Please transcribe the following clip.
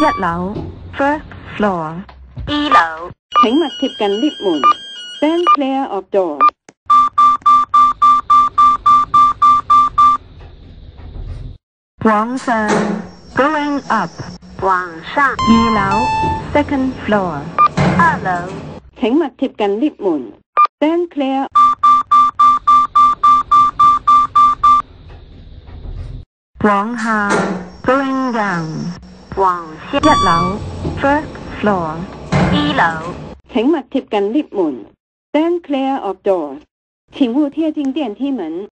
一楼，first floor。一楼，请勿贴近 lift 门。往上 g o i n g up。往上。二楼，second floor。二楼，请勿贴近 lift 门。clear。往下，going down。一楼，first floor，一楼，请勿贴近 lift 门，请勿贴近电梯门。